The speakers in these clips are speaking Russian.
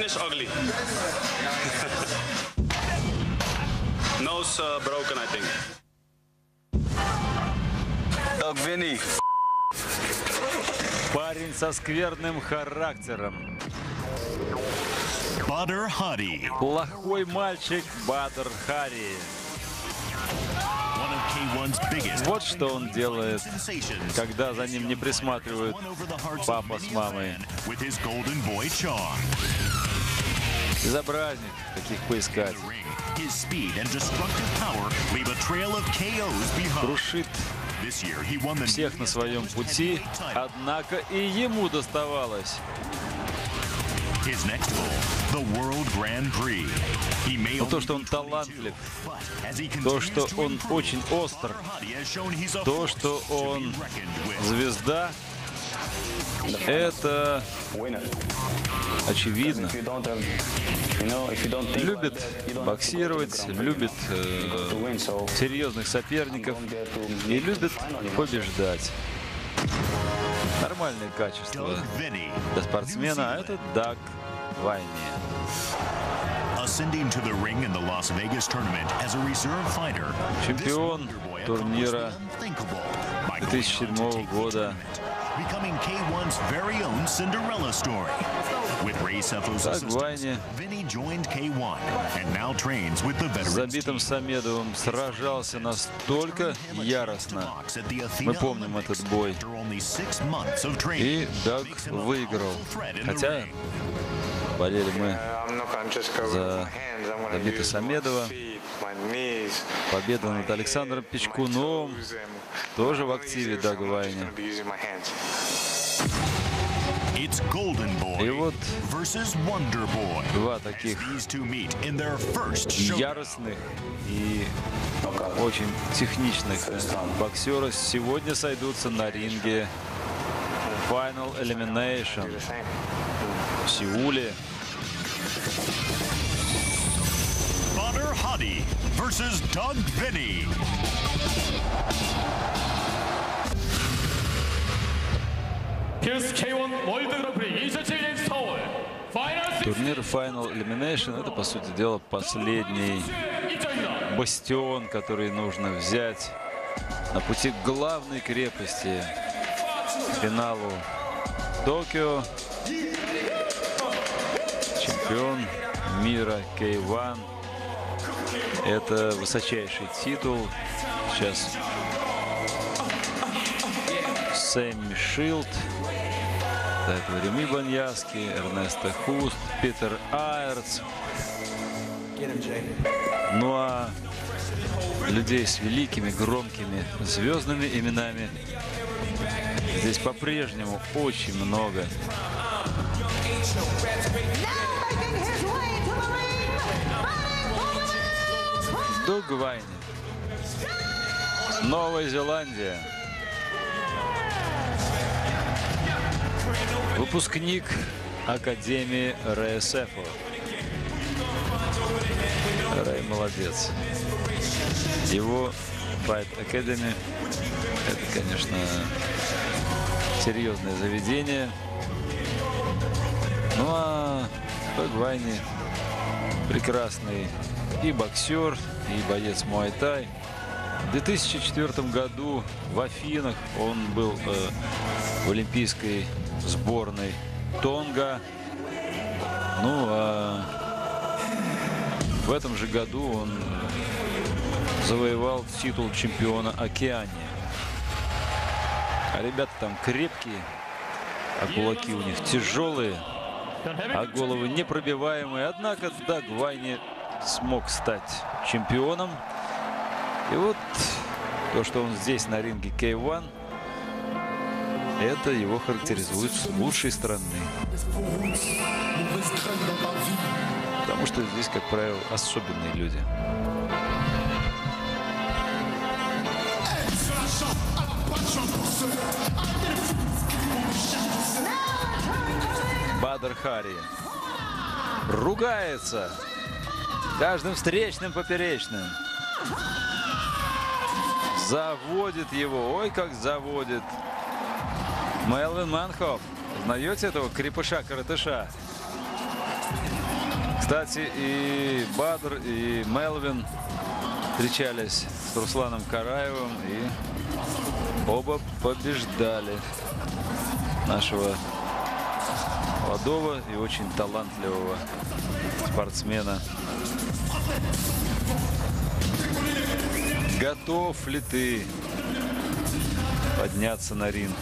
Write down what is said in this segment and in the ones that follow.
finish ugly. Nose uh, broken, I think. Doug Vinny. Парень со скверным характером. Butter Huddy, Плохой мальчик Бадр Хари. one of K1's biggest Вот что он делает, когда за ним не присматривают папа с мамой. Безобразник, каких поискать. Крушит всех на своем пути, однако и ему доставалось. Но то, что он be 22, талантлив, то, что он очень остр, то, что он звезда, это очевидно. Любит боксировать, любит э, серьезных соперников и любит побеждать. Нормальные качества для спортсмена, а это Даг Вайни. Чемпион турнира accomplished the unthinkable by going on to 2007 take the года. Becoming K1's very own Cinderella story. With Ray Даг assistance, Vinny joined K1 and now trains with the veterans забитым. Самедовым сражался настолько яростно. Мы помним этот бой. И Даг выиграл. Хотя болели мы За Давида Самедова. my над Александром Печкуновым тоже в активе Дага Вайни. И вот два таких яростных и очень техничных боксера сегодня сойдутся на ринге Final Elimination в Сеуле. Roddy versus Doug Vinny. Турнир Final Elimination это, по сути дела, последний бастион, который нужно взять на пути главной крепости финалу Токио. Чемпион мира K1 это высочайший титул. Сейчас Сэмми Шилд. До Реми Баньяски, Эрнесто Хуст, Питер Айрц. Ну а людей с великими, громкими, звездными именами здесь по-прежнему очень много. Вайни. Новая Зеландия. Выпускник Академии РСФ. Рэй молодец. Его Fight Academy это, конечно, серьезное заведение. Ну а Дог Вайни прекрасный и боксер, и боец Муай-Тай. В 2004 году в Афинах он был э, в олимпийской сборной Тонга. Ну, а в этом же году он завоевал титул чемпиона Океании. А ребята там крепкие, а кулаки у них тяжелые а головы непробиваемые. Однако Даг Вайни смог стать чемпионом. И вот то, что он здесь на ринге K1, это его характеризует с лучшей стороны. Потому что здесь, как правило, особенные люди. Бадр Хари ругается каждым встречным поперечным. Заводит его. Ой, как заводит. Мелвин Манхоф. Знаете этого крепыша-коротыша? Кстати, и Бадр, и Мелвин встречались с Русланом Караевым и оба побеждали нашего молодого и очень талантливого спортсмена. Готов ли ты подняться на ринг?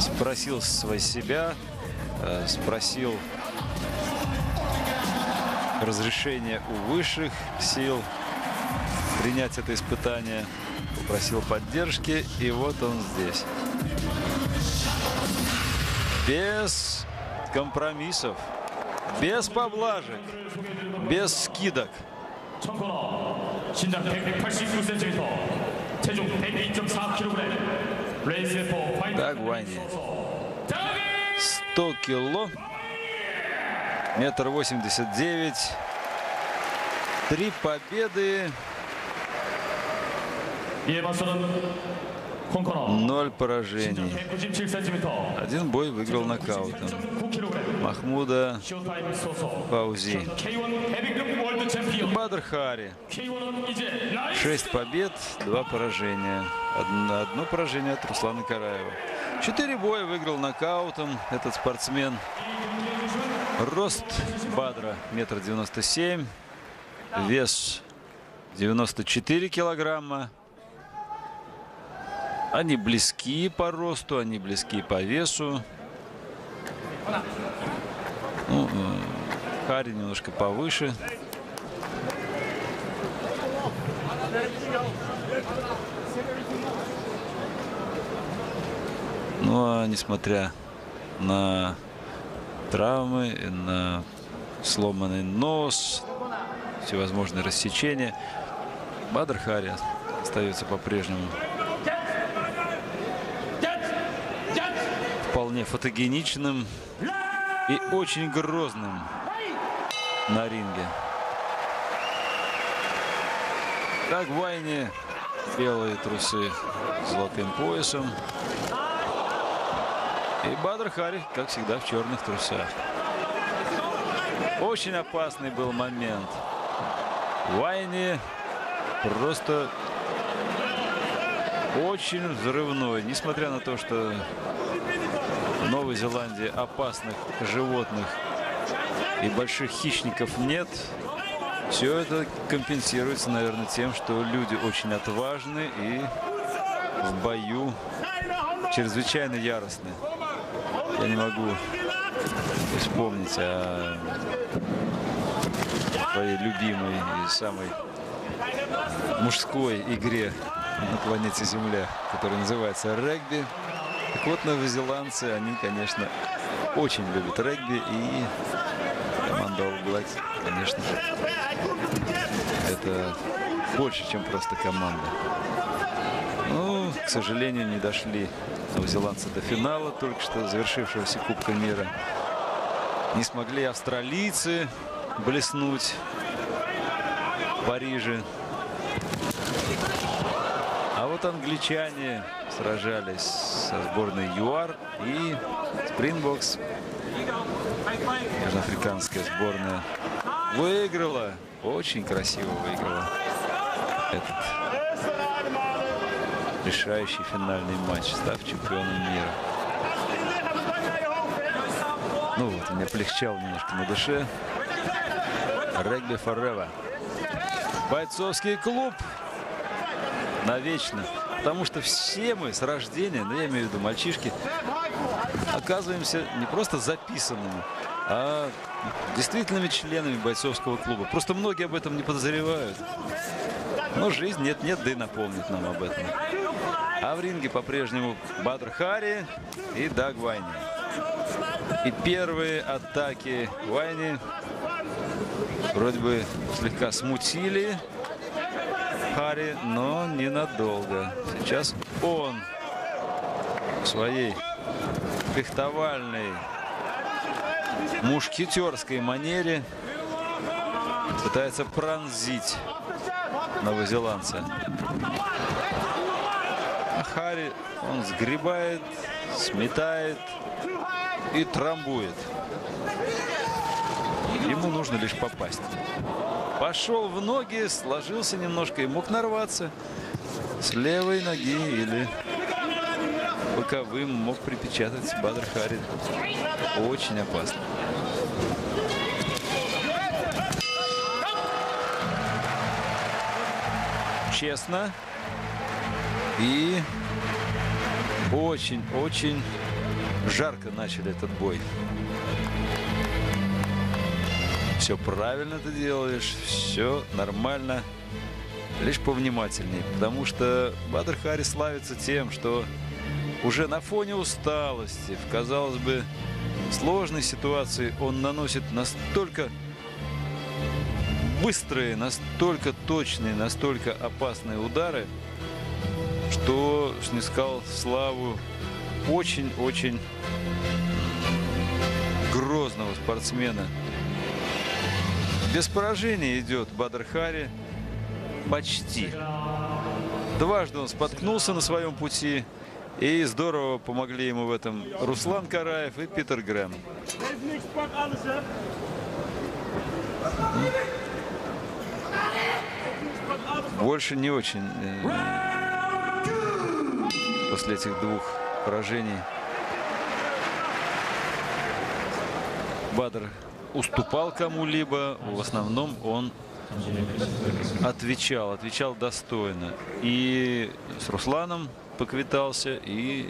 Спросил свой себя, э, спросил разрешение у высших сил принять это испытание, попросил поддержки, и вот он здесь. Без компромиссов, без поблажек, без скидок. 청코너 신장 189cm부터 체중 102.4kg 레이스포 파이터 Так, Ваня. 100 кило. Метр восемьдесят девять. Три победы, 0 поражений. Один бой выиграл нокаутом. Махмуда Паузи. Бадр Хари. 6 побед, 2 поражения. Одно, одно поражение от Руслана Караева. Четыре боя выиграл нокаутом этот спортсмен. Рост Бадра метр девяносто семь, вес 94 килограмма. Они близки по росту, они близки по весу. Ну, э, Хари немножко повыше. Ну, а несмотря на травмы, на сломанный нос, всевозможные рассечения, Бадр Хари остается по-прежнему вполне фотогеничным и очень грозным на ринге. Так, в белые трусы с золотым поясом. И Бадр Хари, как всегда, в черных трусах. Очень опасный был момент. Вайне просто очень взрывной. Несмотря на то, что в Новой Зеландии опасных животных и больших хищников нет, все это компенсируется, наверное, тем, что люди очень отважны и в бою чрезвычайно яростны. Я не могу вспомнить о своей любимой и самой мужской игре на планете Земля, которая называется регби. Так вот, новозеландцы, они, конечно, очень любят регби. И команда All конечно, это больше, чем просто команда. Ну, к сожалению, не дошли новозеландцы до финала, только что завершившегося Кубка мира. Не смогли австралийцы блеснуть в Париже. А вот англичане сражались со сборной ЮАР и Спрингбокс, южноафриканская сборная, выиграла, очень красиво выиграла этот решающий финальный матч, став чемпионом мира. Ну вот, меня полегчало немножко на душе. Регби Forever. Бойцовский клуб навечно. Потому что все мы с рождения, ну я имею в виду мальчишки, оказываемся не просто записанными, а действительными членами бойцовского клуба. Просто многие об этом не подозревают. Но жизнь нет-нет, да и напомнит нам об этом. А в ринге по-прежнему Бадр Хари и Даг Вайни. И первые атаки Вайни вроде бы слегка смутили Хари, но ненадолго. Сейчас он своей фехтовальной мушкетерской манере пытается пронзить новозеландца. А Хари, он сгребает, сметает и трамбует. Ему нужно лишь попасть. Пошел в ноги, сложился немножко и мог нарваться с левой ноги или боковым мог припечатать Бадр Хари. Очень опасно. Честно. И очень-очень жарко начали этот бой. Все правильно ты делаешь, все нормально. Лишь повнимательней, потому что Бадр Хари славится тем, что уже на фоне усталости, в, казалось бы, сложной ситуации он наносит настолько быстрые, настолько точные, настолько опасные удары, что снискал славу очень-очень грозного спортсмена. Без поражения идет Бадр Хари. Почти. Дважды он споткнулся на своем пути. И здорово помогли ему в этом Руслан Караев и Питер Грэм. Больше не очень э, после этих двух поражений Бадр уступал кому-либо. В основном он отвечал, отвечал достойно. И с Русланом поквитался, и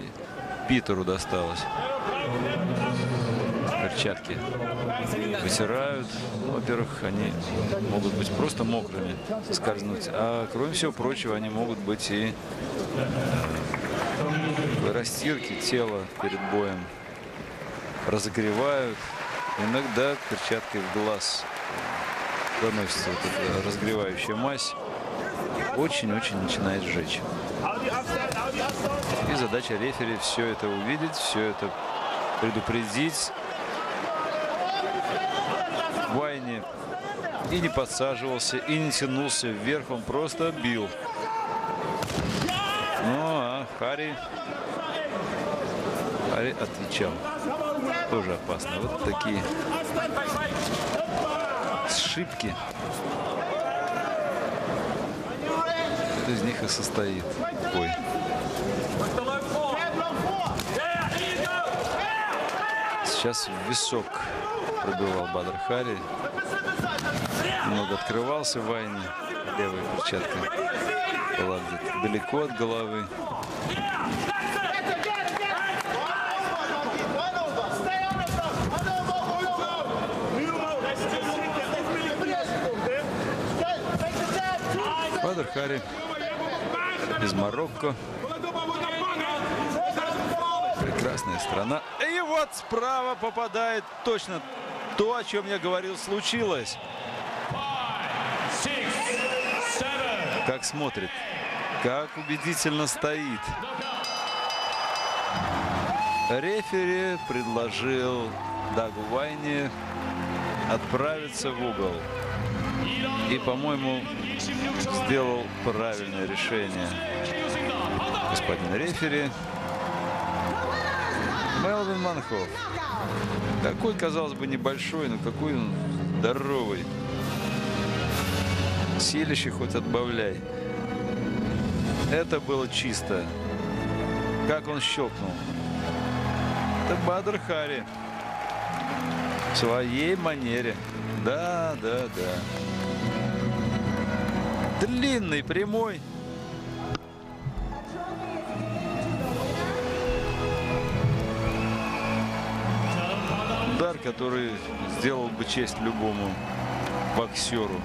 Питеру досталось. Перчатки вытирают. Во-первых, они могут быть просто мокрыми, скользнуть. А кроме всего прочего, они могут быть и в растирке тела перед боем. Разогревают. Иногда перчаткой в глаз доносится вот эта разгревающая мазь. Очень-очень начинает сжечь. И задача рефери все это увидеть, все это предупредить. Вайни и не подсаживался, и не тянулся вверх, он просто бил. Ну, а Хари, Хари отвечал. Тоже опасно. Вот такие сшибки. Вот из них и состоит бой. Сейчас в висок пробивал Бадр Хари. Немного открывался Вайни. Левая перчатка была далеко от головы. Бадр Хари из Марокко. Прекрасная страна. И вот справа попадает точно то, о чем я говорил, случилось. Как смотрит, как убедительно стоит. Рефери предложил Дагу Вайне отправиться в угол. И, по-моему, сделал правильное решение. Господин рефери Мелвин Манхоф. Такой, казалось бы, небольшой, но какой он здоровый. Силище хоть отбавляй. Это было чисто. Как он щелкнул. Это Бадр Хари. В своей манере. Да, да, да. Длинный, прямой. Удар, который сделал бы честь любому боксеру,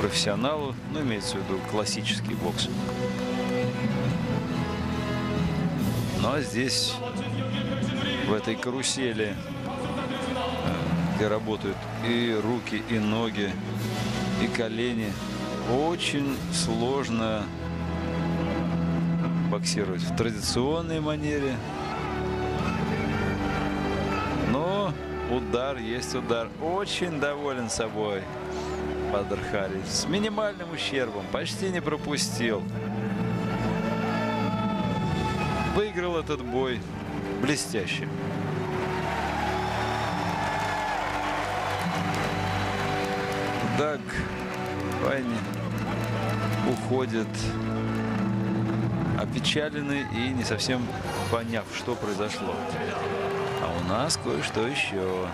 профессионалу, ну, имеется в виду классический бокс. Ну, а здесь, в этой карусели, э, где работают и руки, и ноги, и колени, очень сложно боксировать в традиционной манере. Но удар есть удар. Очень доволен собой Хари. С минимальным ущербом. Почти не пропустил. Выиграл этот бой блестяще. Даг Вайни уходит опечаленный и не совсем поняв, что произошло. А у нас кое-что еще.